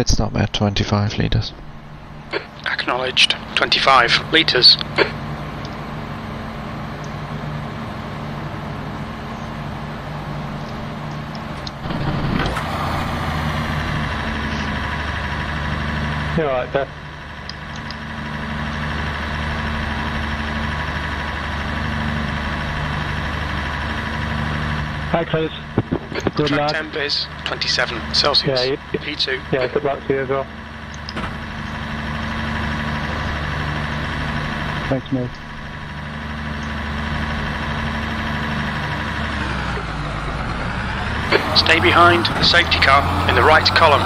pit stop at 25 litres. Acknowledged. 25 litres. You're right there. Hi, Chris. Good Track lad. temp is 27 Celsius. Yeah, you- P2. Yeah, good luck to you as well. Thanks, mate. Stay behind the safety car in the right column.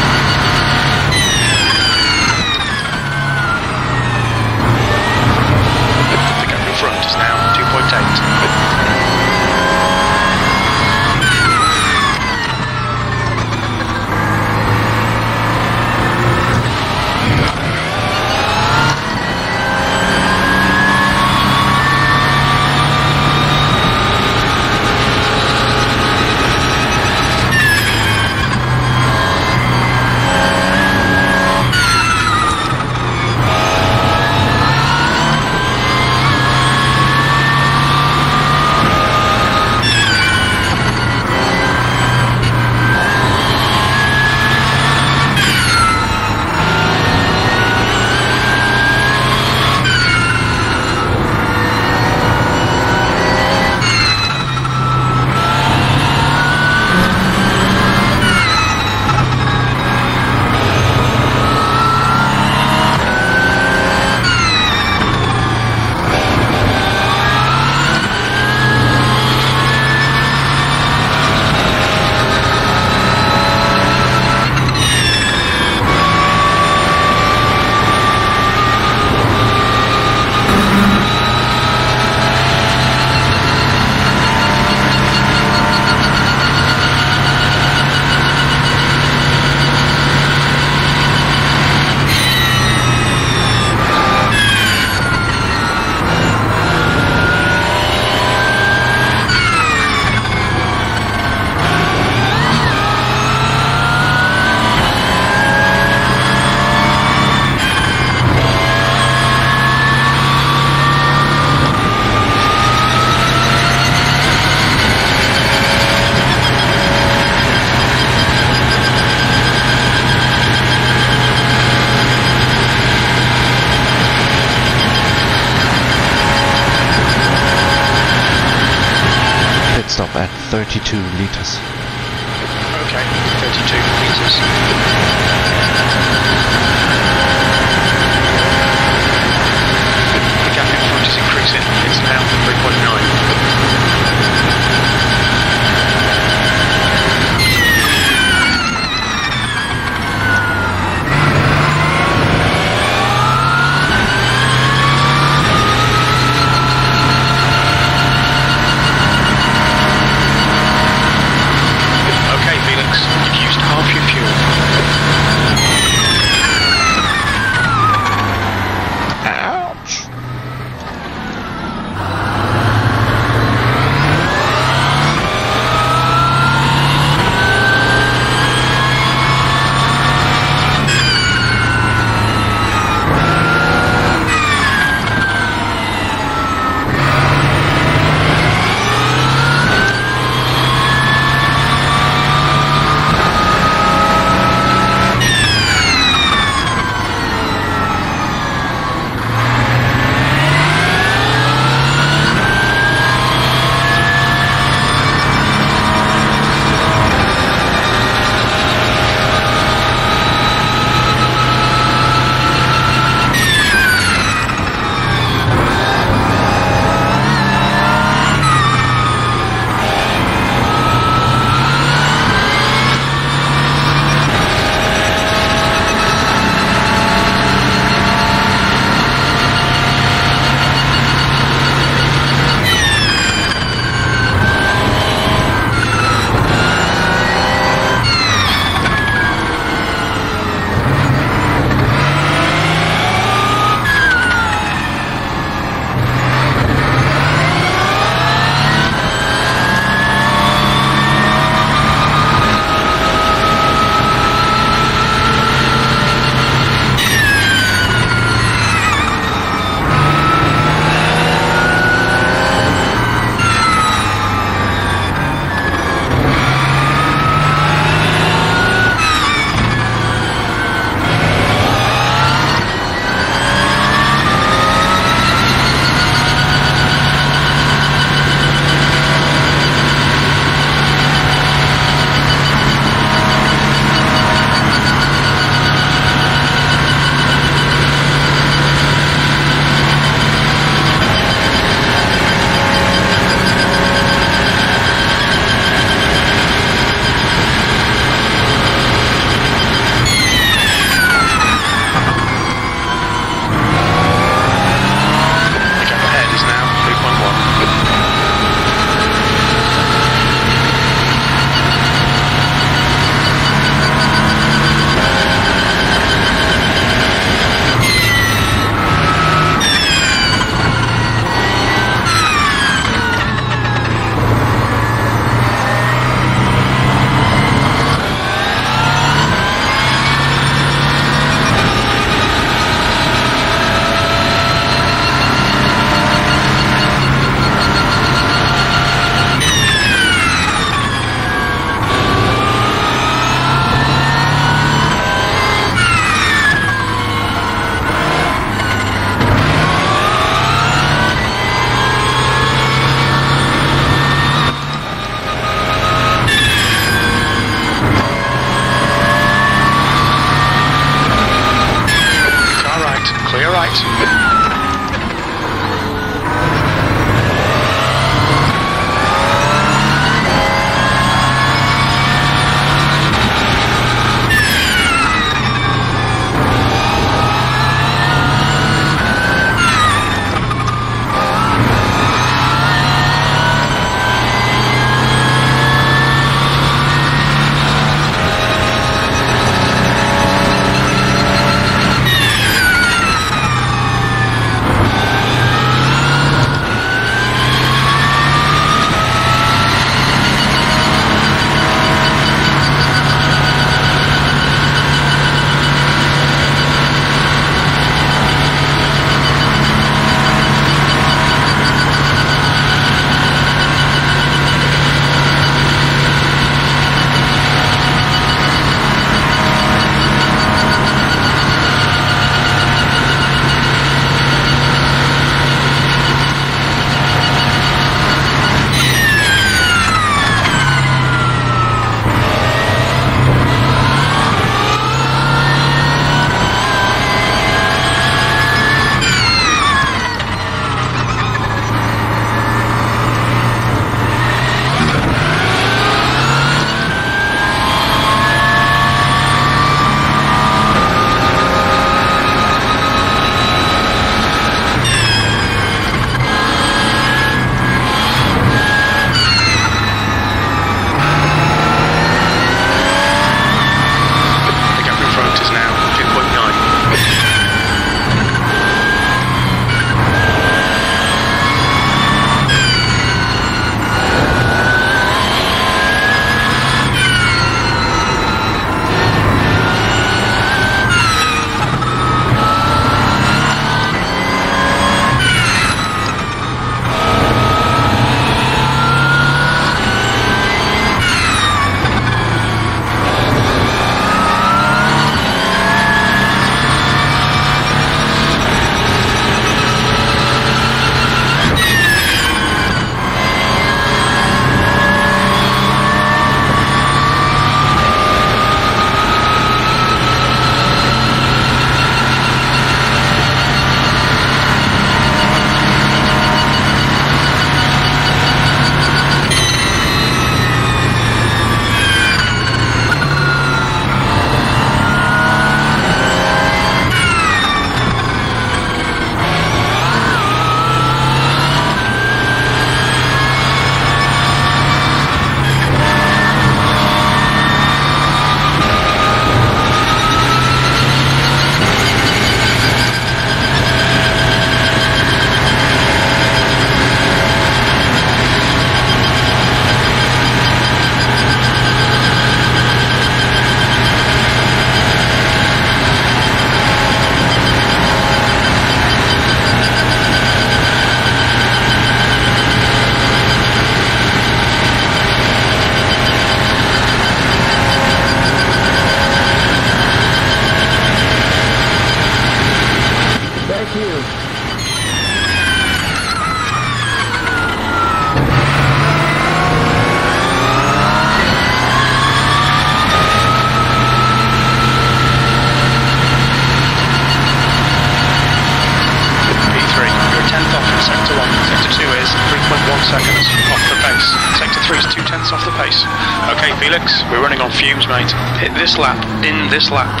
on fumes, mate. Hit this lap, in this lap.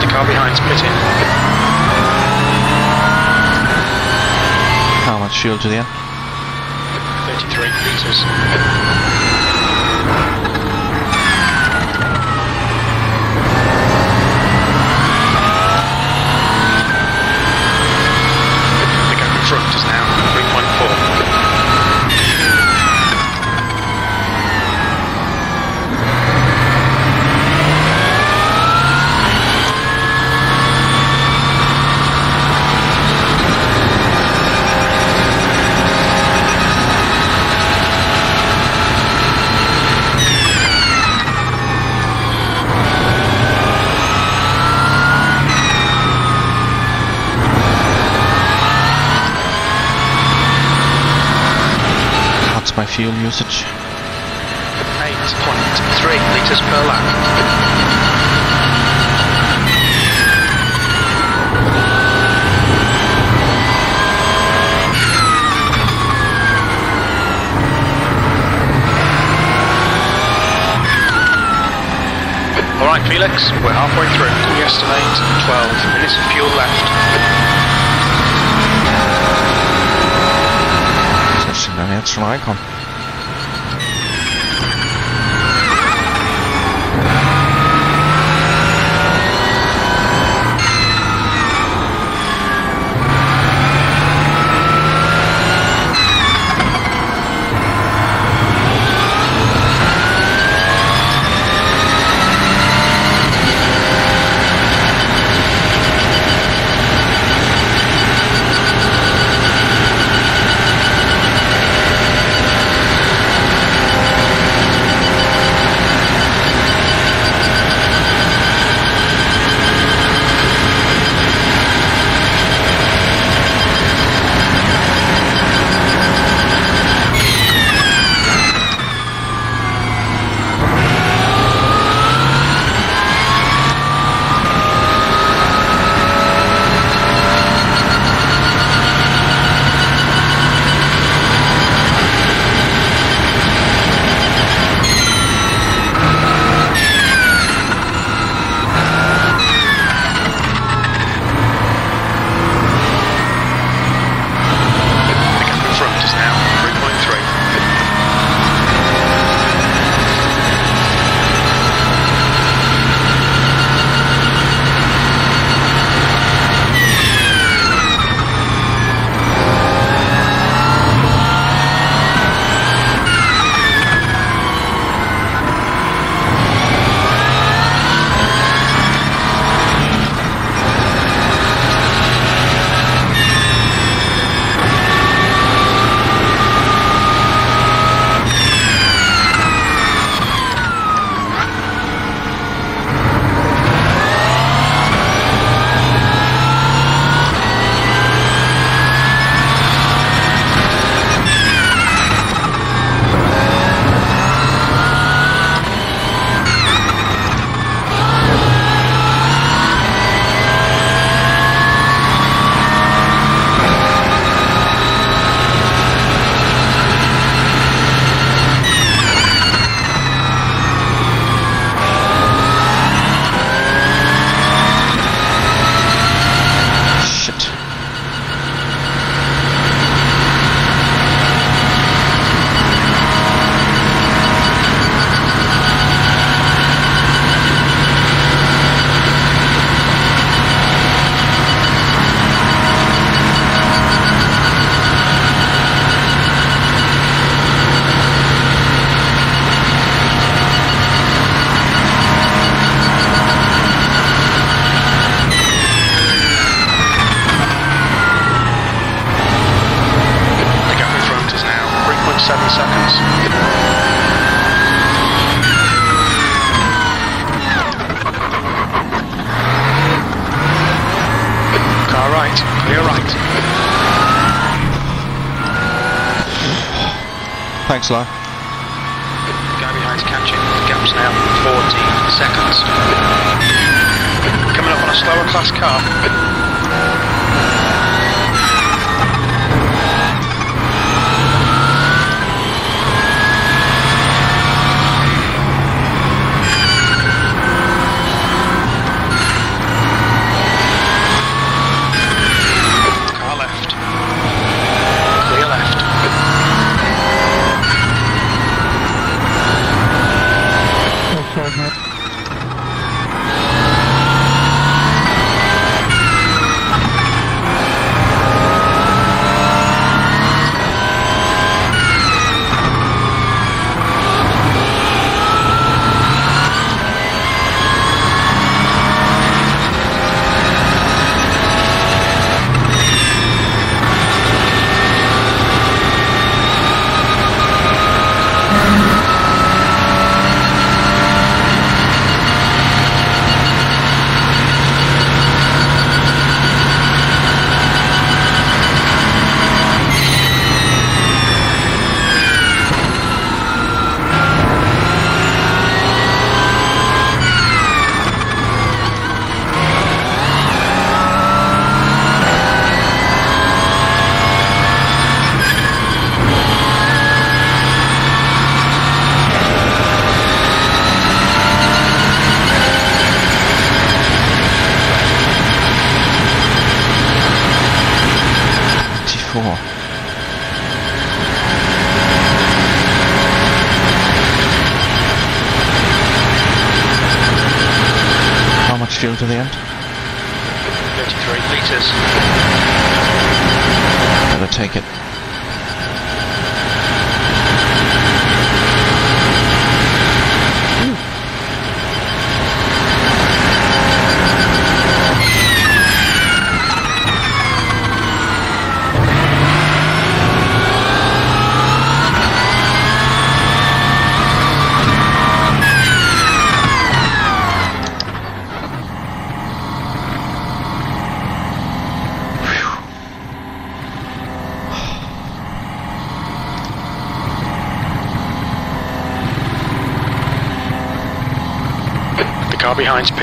The car behind's pitting. How much fuel to the end? 33 meters. fuel usage. 8.3 litres per lap. All right, Felix, we're halfway through. We estimate 12 minutes of fuel left. That's an answer icon. You're right. Thanks, Lai. Gary Hines catching. Gaps now 14 seconds. Coming up on a slower class car.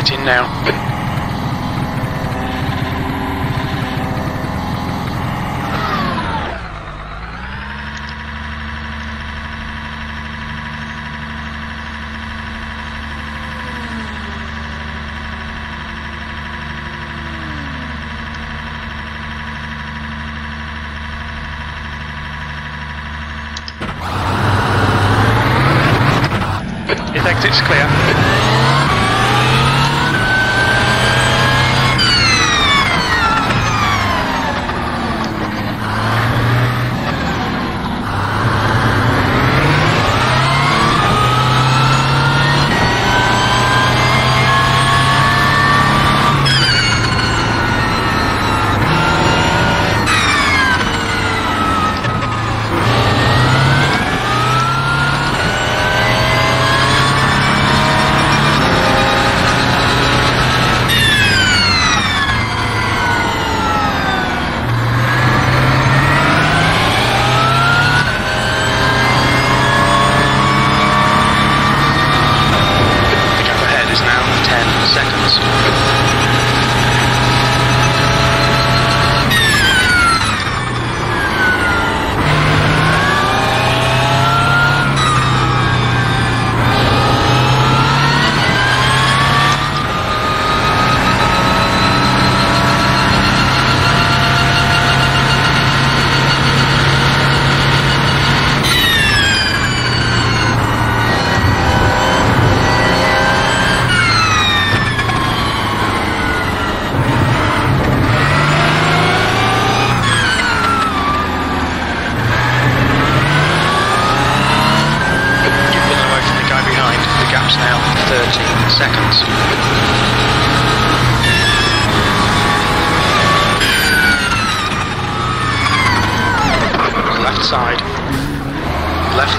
Pitting now.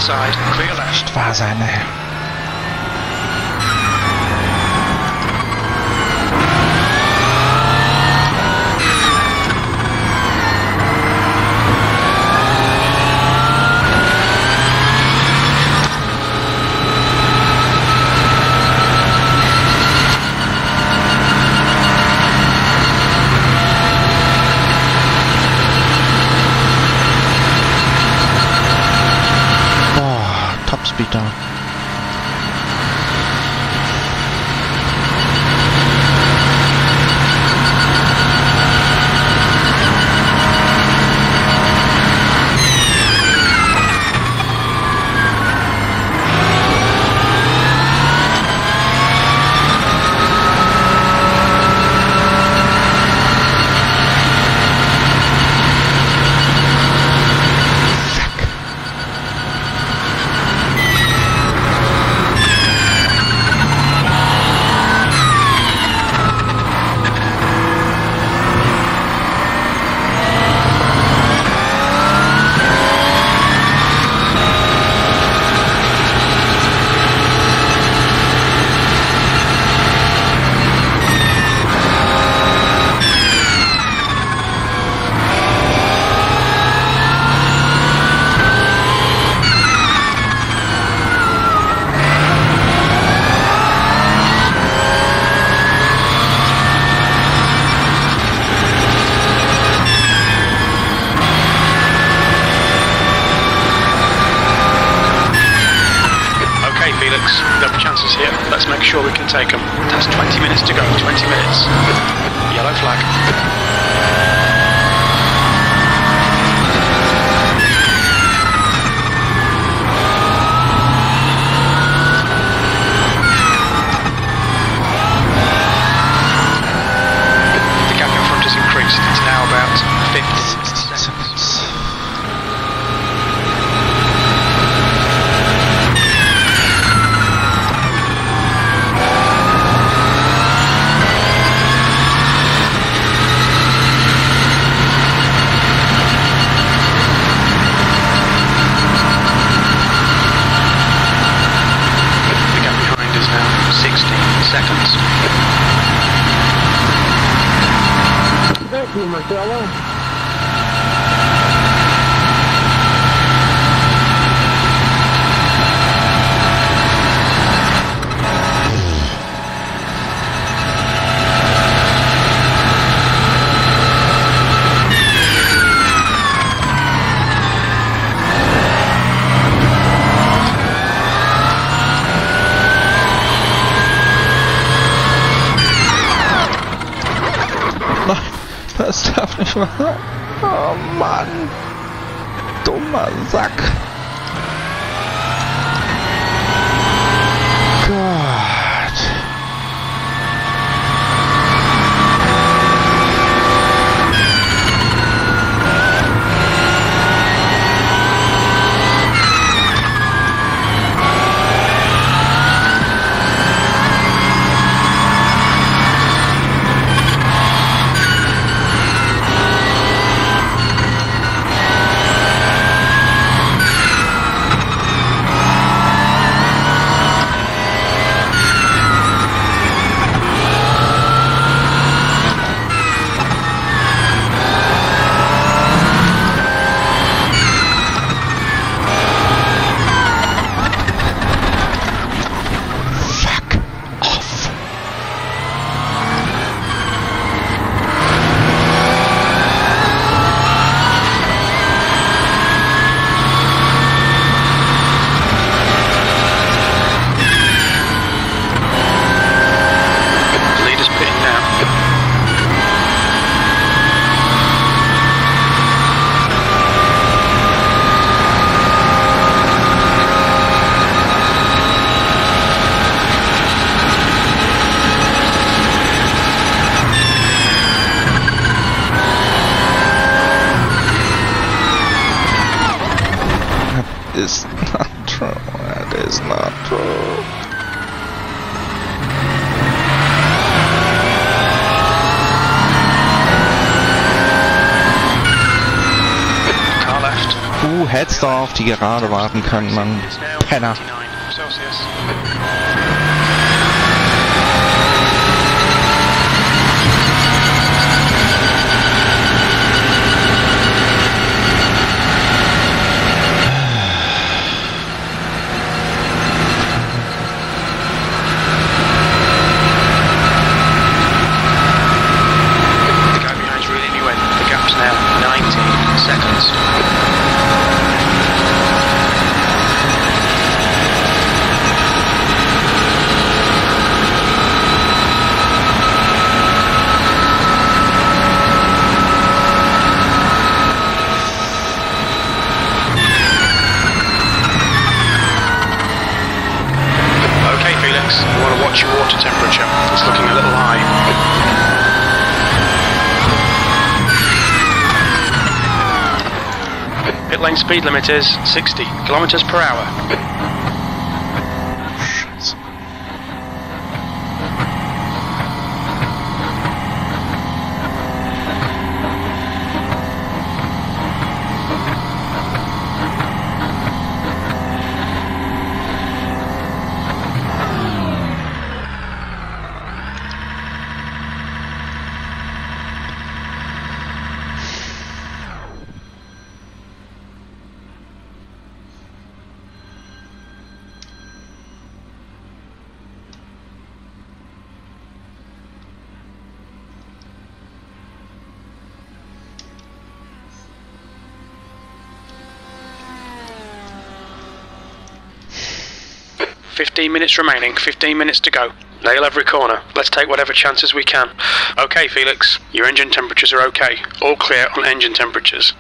Side. Clear left. Waar zijn er? Oh, Felix, we have chances here. Let's make sure we can take them. That's 20 minutes to go. 20 minutes. Yellow flag. gerade warten kann, man Penner. Speed limit is 60 kilometers per hour. 15 minutes remaining, 15 minutes to go. Nail every corner. Let's take whatever chances we can. Okay, Felix, your engine temperatures are okay. All clear on engine temperatures.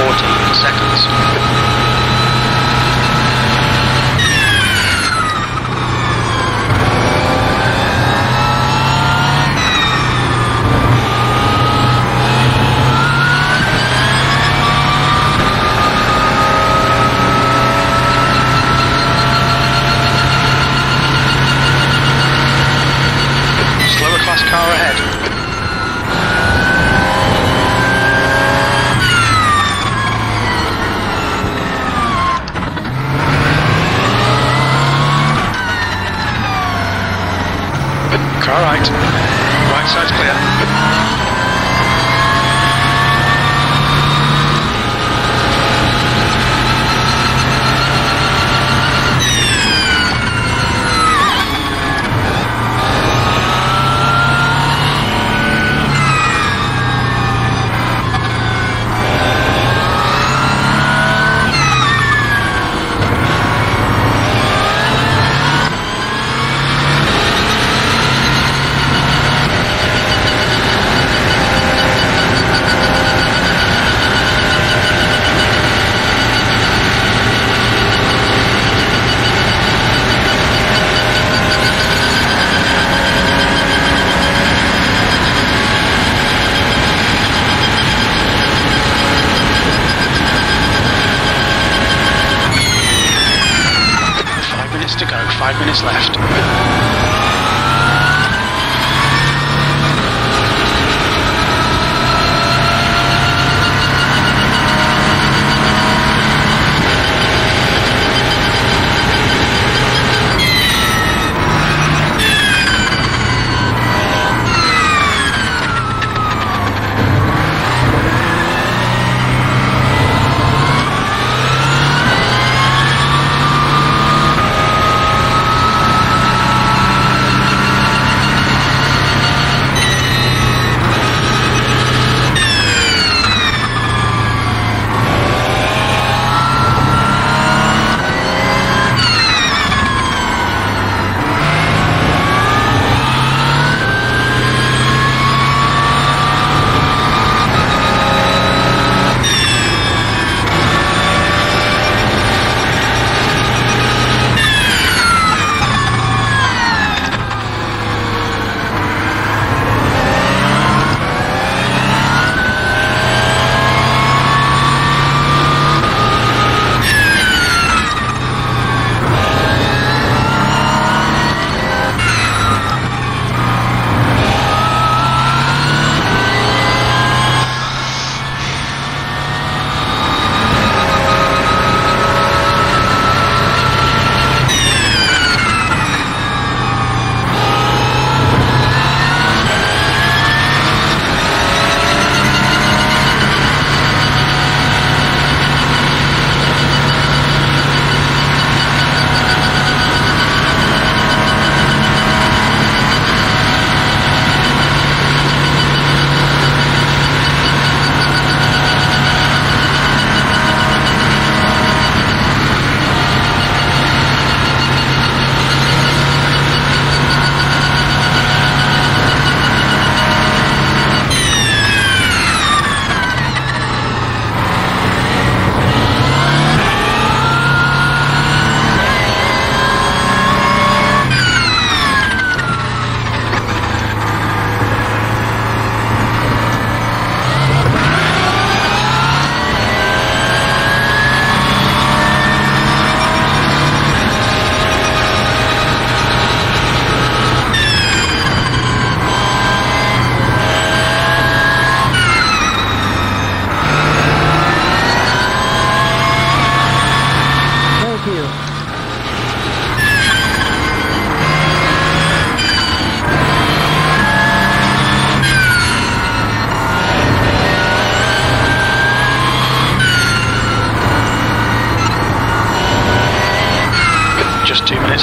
14 seconds.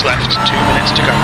Left. Two minutes to go.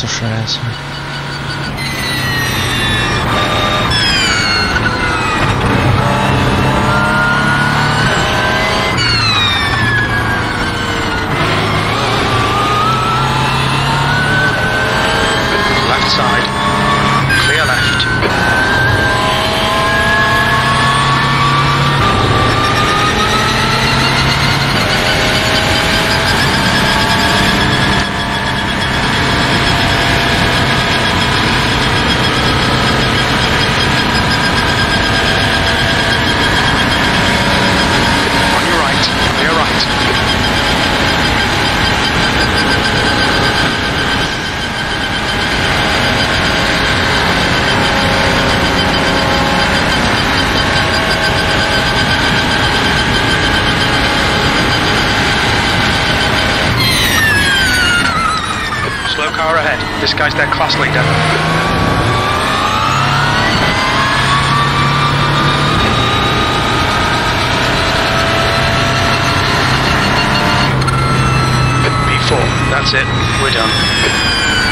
Worcestershire. This guy's their class leader. That's it. We're done.